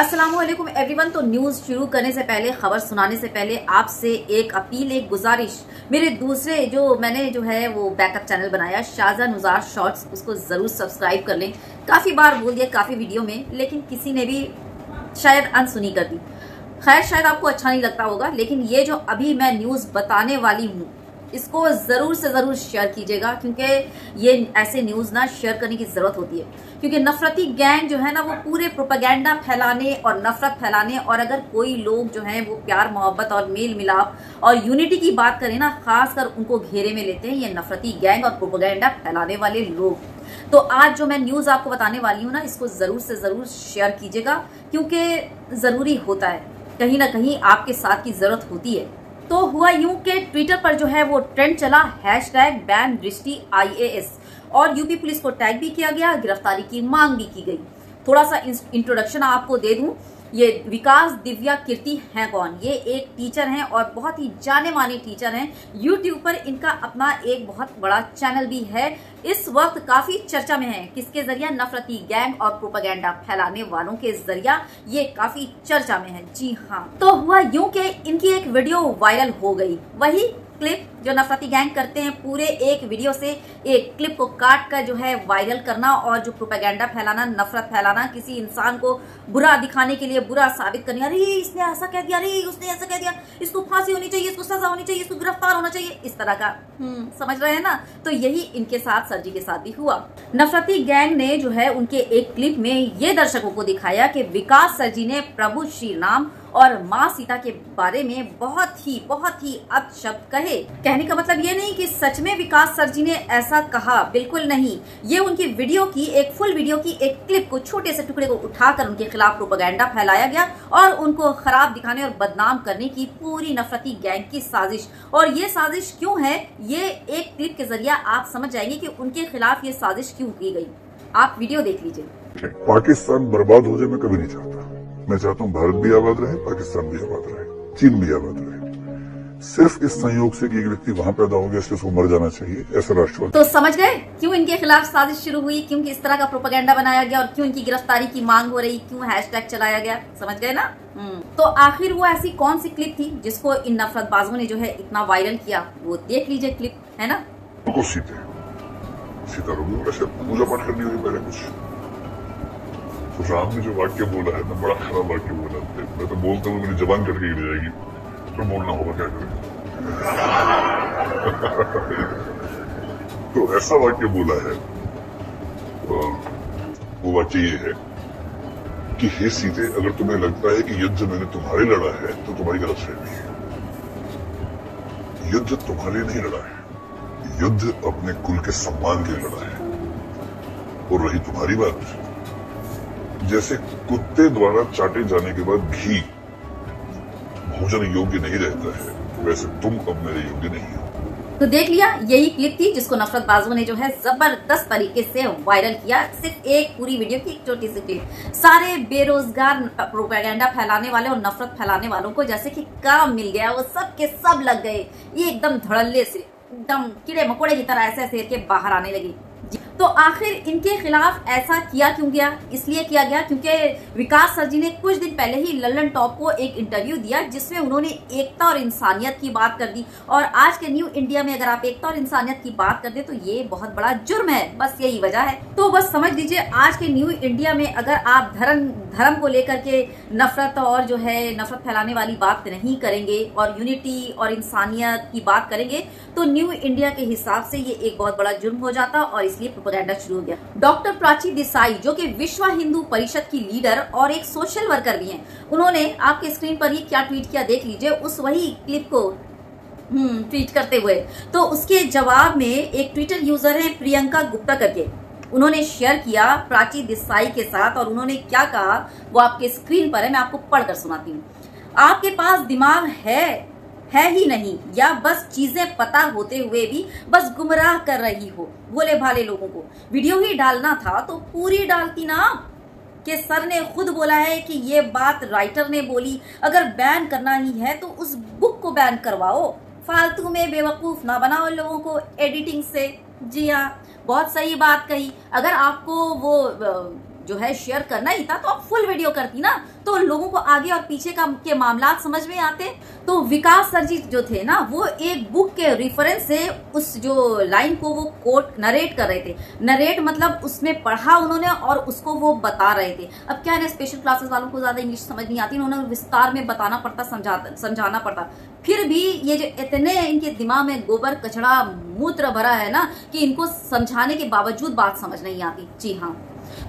Aslam everyone तो news शुरू करने से पहले, खबर सुनाने से पहले आपसे एक अपील, एक गुजारिश। मेरे दूसरे जो मैंने जो है, वो बैकअप चैनल बनाया शाहजा नुजार शॉर्ट्स उसको ज़रूर सब्सक्राइब कर लें। काफ़ी बार बोल दिया, काफ़ी वीडियो में, लेकिन किसी ने भी शायद अनसुनी कर दी। खैर, शायद आपको अच्छा नहीं लगता होगा, लेकिन ये जो अभी मैं न्यूज़ बताने वाली हूँ इसको ज़रूर से ज़रूर शेयर कीजिएगा, क्योंकि ये ऐसे न्यूज़ ना शेयर करने की ज़रूरत होती है। क्योंकि नफरती गैंग जो है ना, वो पूरे प्रोपागेंडा फैलाने और नफरत फैलाने और अगर कोई लोग जो हैं, वो प्यार, मोहब्बत और मेल मिलाप और यूनिटी की बात करें ना खास कर उनको घेरे में लेते हैं ये नफरती गैंग और प्रोपागेंडा फैलाने वाले लोग। तो आज जो मैं न्यूज़ आपको बताने वाली हूँ ना, इसको ज़रूर से ज़रूर शेयर कीजिएगा, क्योंकि ज़रूरी होता है। कहीं ना कहीं आपके साथ की ज़रूरत होती है। तो हुआ यूँ के ट्विटर पर जो है वो ट्रेंड चला हैश टैग बैन दृष्टि आई और यूपी पुलिस को टैग भी किया गया, गिरफ्तारी की मांग भी की गई। थोड़ा सा इंट्रोडक्शन आपको दे दूँ। ये विकास दिव्या कीर्ति हैं कौन? ये एक टीचर हैं और बहुत ही जाने माने टीचर हैं। यूट्यूब पर इनका अपना एक बहुत बड़ा चैनल भी है। इस वक्त काफ़ी चर्चा में है। किसके ज़रिए नफरती गैंग और प्रोपागेंडा फैलाने वालों के ज़रिया ये काफ़ी चर्चा में है। जी हाँ। तो हुआ यूँ के इनकी एक वीडियो वायरल हो गई। वही क्लिप जो नफरती गैंग करते हैं, पूरे एक वीडियो से एक क्लिप को काट कर जो है वायरल करना और जो प्रोपेगेंडा फैलाना, नफरत फैलाना, किसी इंसान को बुरा दिखाने के लिए बुरा साबित करने। अरे, इसने ऐसा कह दिया, अरे, उसने ऐसा कह दिया, इसको फांसी होनी चाहिए, इसको सजा होनी चाहिए, इसको गिरफ़्तार होना चाहिए, इस तरह का। हम्म समझ रहे हैं ना? तो यही इनके साथ, सरजी के साथ भी हुआ। नफरती गैंग ने जो है, उनके एक क्लिप में ये दर्शकों को दिखाया कि विकास सरजी ने प्रभु श्री राम और माँ सीता के बारे में बहुत ही बहुत ही शब्द कहे। कहने का मतलब ये नहीं कि सच में विकास सर जी ने ऐसा कहा, बिल्कुल नहीं। ये उनकी वीडियो की, एक फुल वीडियो की एक क्लिप को छोटे से टुकड़े को उठाकर उनके खिलाफ प्रोपागेंडा फैलाया गया और उनको खराब दिखाने और बदनाम करने की पूरी नफरती गैंग की साजिश। और ये साजिश क्यों है? ये एक क्लिप के ज़रिए आप समझ जाएँगे की उनके खिलाफ ये साजिश क्यों की गई। आप वीडियो देख लीजिए। पाकिस्तान बर्बाद हो जाए मैं कभी नहीं चाहता। मैं चाहता हूँ भारत भी आबाद रहे पाकिस्तान भी आबाद रहे चीन भी आबाद रहे। सिर्फ़ इस संयोग से कि एक व्यक्ति वहाँ पैदा हो गया इसलिए उसको मर जाना चाहिए ऐसा राष्ट्रवाद तो समझ गए? क्यों इनके खिलाफ साजिश शुरू हुई? क्यों इस तरह का प्रोपागेंडा बनाया गया? और क्यों इनकी गिरफ्तारी की मांग हो रही? क्यों हैशटैग चलाया गया? समझ गए ना? हम्म। तो आखिर वो ऐसी कौन सी क्लिप थी जिसको इन नफरतबाजों ने जो है इतना वायरल किया? वो देख लीजिए क्लिप है ना? सीते सीता पूजा पाठ करनी हुई पहले कुछ। राम ने जो वाक्य बोला है ना बड़ा खराब वाक्य बोला है मैं तो बोलता हूँ मेरी जबान करके गिर जाएगी तो बोलना होगा क्या करें तो ऐसा वाक्य बोला है वो वाक्य ये है कि हे सीते अगर तुम्हें लगता है कि युद्ध मैंने तुम्हारे लड़ा है तो तुम्हारी गलत है युद्ध तुम्हारे नहीं लड़ा है युद्ध अपने कुल के सम्मान के लिए लड़ा है और रही तुम्हारी बात जैसे कुत्ते द्वारा चाटे जाने के बाद घी भोजन योग्य नहीं रहता है, वैसे तुम अब मेरे योग्य नहीं हो। तो देख लिया, यही क्लिप थी जिसको नफरत बाजू ने जो है ज़बरदस्त तरीके से वायरल किया। सिर्फ़ एक पूरी वीडियो की, एक छोटी सी क्लिप सारे बेरोजगार प्रोपेगेंडा फैलाने वाले और नफरत फैलाने वालों को जैसे कि काम मिल गया, वो सब के सब लग गए। ये एकदम धड़ल्ले से, एकदम कीड़े मकोड़े की तरह ऐसे ऐसे के बाहर आने लगी। तो आखिर इनके खिलाफ ऐसा किया क्यों गया? इसलिए किया गया क्योंकि विकास सर जी ने कुछ दिन पहले ही लल्लन टॉप को एक इंटरव्यू दिया, जिसमें उन्होंने एकता और इंसानियत की बात कर दी। और आज के न्यू इंडिया में अगर आप एकता और इंसानियत की बात कर दे तो ये बहुत बड़ा जुर्म है। बस यही वजह है। तो बस समझ लीजिए, आज के न्यू इंडिया में अगर आप धर्म धर्म को लेकर के नफरत और जो है नफरत फैलाने वाली बात नहीं करेंगे और यूनिटी और इंसानियत की बात करेंगे तो न्यू इंडिया के हिसाब से ये एक बहुत बड़ा जुर्म हो जाता और इसलिए प्रोपेगेंडा शुरू हो गया। डॉक्टर प्राची देसाई, जो कि विश्व हिंदू परिषद की लीडर और एक सोशल वर्कर भी हैं, उन्होंने आपके स्क्रीन पर ही क्या ट्वीट किया देख लीजिए, उस वही क्लिप को हम्म ट्वीट करते हुए। तो उसके जवाब में एक ट्विटर यूज़र है प्रियंका गुप्ता करके। उन्होंने शेयर किया प्राची देसाई के साथ और उन्होंने क्या कहा, वो आपके स्क्रीन पर है, मैं आपको पढ़कर सुनाती हूँ। आपके पास दिमाग है? है ही नहीं, या बस चीज़ें पता होते हुए भी बस गुमराह कर रही हो, भोले भाले लोगों को। वीडियो ही डालना था तो पूरी डालती ना कि सर ने खुद बोला है कि ये बात राइटर ने बोली, अगर बैन करना ही है तो उस बुक को बैन करवाओ। फालतू में बेवकूफ़ ना बनाओ लोगों को एडिटिंग से। जी हाँ बहुत सही बात कही। अगर आपको वो जो है शेयर करना ही था तो आप फुल वीडियो करती ना तो लोगों को आगे और पीछे का, के मामला समझ में आते। तो विकास सर जी जो थे ना, वो एक बुक के रेफरेंस से उस जो लाइन को वो कोट नरेट कर रहे थे। नरेट मतलब उसमें पढ़ा उन्होंने और उसको वो बता रहे थे। अब क्या है ना स्पेशल क्लासेस वालों को ज़्यादा इंग्लिश समझ नहीं आती, उन्होंने विस्तार में बताना पड़ता, समझा, समझाना पड़ता। फिर भी ये जो इतने इनके दिमाग में गोबर कचड़ा मूत्र भरा है ना, कि इनको समझाने के बावजूद बात समझ नहीं आती। जी हाँ।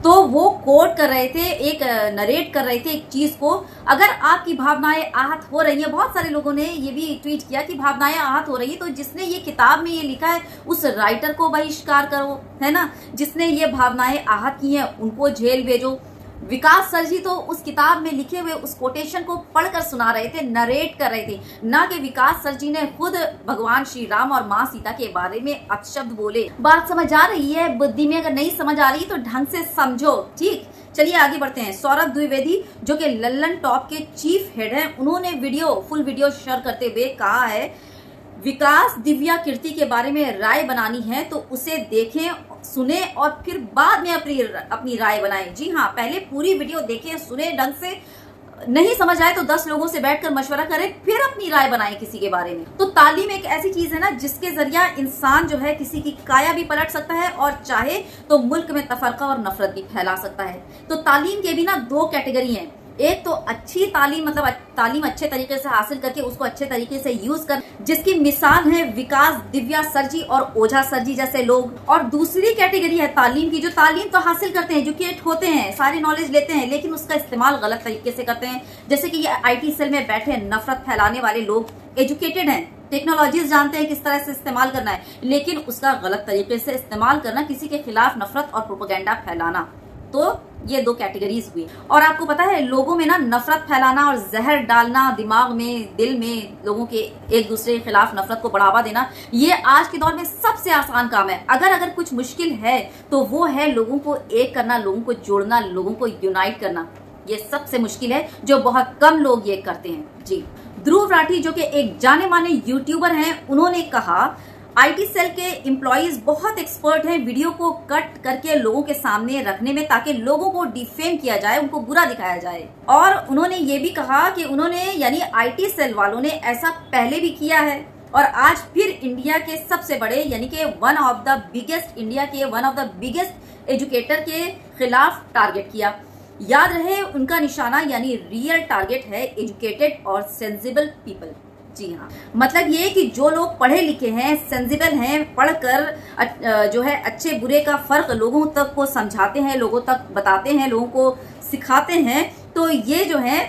तो वो कोट कर रहे थे, एक नरेट कर रहे थे एक चीज़ को। अगर आपकी भावनाएँ आहत हो रही है, बहुत सारे लोगों ने ये भी ट्वीट किया कि भावनाएँ आहत हो रही है तो जिसने ये किताब में ये लिखा है, उस राइटर को बहिष्कार करो, है ना? जिसने ये भावनाएँ आहत की हैं, उनको जेल भेजो। विकास सर जी तो उस किताब में लिखे हुए उस कोटेशन को पढ़कर सुना रहे थे नरेट कर रहे थे। ना कि विकास सर जी ने खुद भगवान श्री राम और माँ सीता के बारे में अपशब्द बोले। बात समझ आ रही है, बुद्धि में अगर नहीं समझ आ रही तो ढंग से समझो, ठीक? चलिए आगे बढ़ते हैं। सौरभ द्विवेदी, जो कि लल्लन टॉप के चीफ हेड हैं, उन्होंने वीडियो फुल वीडियो शेयर करते हुए कहा है, विकास दिव्या कीर्ति के बारे में राय बनानी है तो उसे देखें सुने और फिर बाद में अपनी अपनी राय बनाएँ। जी हाँ पहले पूरी वीडियो देखें, सुने, ढंग से नहीं समझ आए तो दस लोगों से बैठकर मशवरा करें, फिर अपनी राय बनाएँ किसी के बारे में। तो तालीम एक ऐसी चीज़ है ना, जिसके ज़रिया इंसान जो है किसी की काया भी पलट सकता है और चाहे तो मुल्क में तफरका और नफरत भी फैला सकता है। तो तालीम के भी ना दो कैटेगरी हैं। एक तो अच्छी तालीम मतलब तालीम अच्छे तरीके से हासिल करके उसको अच्छे तरीके से यूज़ कर, जिसकी मिसाल है विकास, दिव्या सरजी और ओझा सरजी जैसे लोग। और दूसरी कैटेगरी है तालीम की, जो तालीम तो हासिल करते हैं एजुकेट होते हैं, सारी नॉलेज लेते हैं, लेकिन उसका इस्तेमाल गलत तरीके से करते हैं। जैसे कि ये आईटी सेल में बैठे नफरत फैलाने वाले लोग एजुकेटेड हैं टेक्नोलॉजीज़ जानते हैं किस तरह से इस्तेमाल करना है, लेकिन उसका गलत तरीके से इस्तेमाल करना, किसी के खिलाफ नफरत और प्रोपोगेंडा फैलाना। तो ये दो कैटेगरीज हुई। और आपको पता है, लोगों में ना नफरत फैलाना और जहर डालना दिमाग में, दिल में लोगों के एक दूसरे के खिलाफ नफरत को बढ़ावा देना, ये आज के दौर में सबसे आसान काम है। अगर अगर कुछ मुश्किल है तो वो है लोगों को एक करना, लोगों को जोड़ना, लोगों को यूनाइट करना। ये सबसे मुश्किल है, जो बहुत कम लोग ये करते हैं। जी। ध्रुव राठी, जो कि एक जाने माने यूट्यूबर हैं, उन्होंने कहा आईटी सेल के एम्प्लॉयज़ बहुत एक्सपर्ट हैं वीडियो को कट करके लोगों के सामने रखने में ताकि लोगों को डिफेम किया जाए, उनको बुरा दिखाया जाए। और उन्होंने ये भी कहा कि उन्होंने, यानी आईटी सेल वालों ने ऐसा पहले भी किया है। और आज फिर इंडिया के सबसे बड़े, यानी कि one of the biggest India के one of the biggest educator के खिलाफ टारगेट किया। याद रहे, उनका निशाना, यानी रियल टारगेट है एजुकेटेड और सेंसिबल पीपल जी हाँ। मतलब ये कि जो लोग पढ़े लिखे हैं सेंसिबल हैं, पढ़कर जो है अच्छे बुरे का फ़र्क लोगों तक को समझाते हैं, लोगों तक बताते हैं, लोगों को सिखाते हैं तो ये जो है,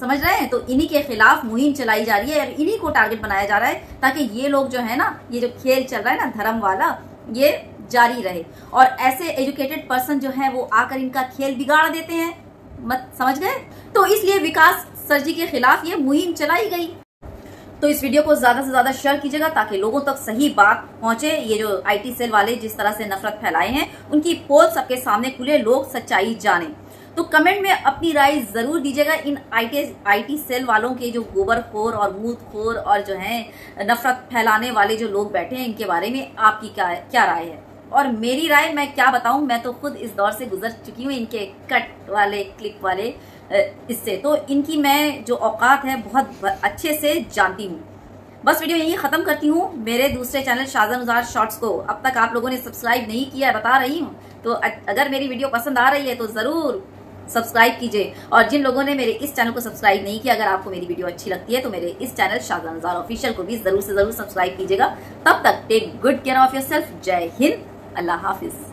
समझ रहे हैं? तो इन्हीं के खिलाफ मुहिम चलाई जा रही है और इन्हीं को टारगेट बनाया जा रहा है ताकि ये लोग जो है ना, ये जो खेल चल रहा है ना, धर्म वाला, ये जारी रहे। और ऐसे एजुकेटेड पर्सन जो है, वो आकर इनका खेल बिगाड़ देते हैं। मत, समझ गए? तो इसलिए विकास सर जी के खिलाफ ये मुहिम चलाई गई। तो इस वीडियो को ज़्यादा से ज़्यादा शेयर कीजिएगा ताकि लोगों तक सही बात पहुँचे। ये जो आईटी सेल वाले जिस तरह से नफरत फैलाए हैं, उनकी पोल सबके सामने खुले, लोग सच्चाई जाने। तो कमेंट में अपनी राय ज़रूर दीजिएगा इन आईटी आईटी सेल वालों के जो गोबर खोर और मूत खोर और जो है, नफरत फैलाने वाले जो लोग बैठे हैं, इनके बारे में आपकी क्या क्या राय है? और मेरी राय, मैं क्या बताऊँ, मैं तो खुद इस दौर से गुजर चुकी हूँ इनके कट वाले क्लिक वाले इससे। तो इनकी मैं जो औकात है, बहुत अच्छे से जानती हूँ। बस वीडियो यही खत्म करती हूँ। मेरे दूसरे चैनल शाहजहानुजार शॉर्ट्स को अब तक आप लोगों ने सब्सक्राइब नहीं किया है, बता रही हूँ। तो अगर मेरी वीडियो पसंद आ रही है तो ज़रूर सब्सक्राइब कीजिए। और जिन लोगों ने मेरे इस चैनल को सब्सक्राइब नहीं किया, अगर आपको मेरी वीडियो अच्छी लगती है तो मेरे इस चैनल शाहजहानुजार ऑफिशियल को भी ज़रूर से ज़रूर सब्सक्राइब कीजिएगा। तब तक take good care of yourself जय हिंद। अल्लाह हाफिज।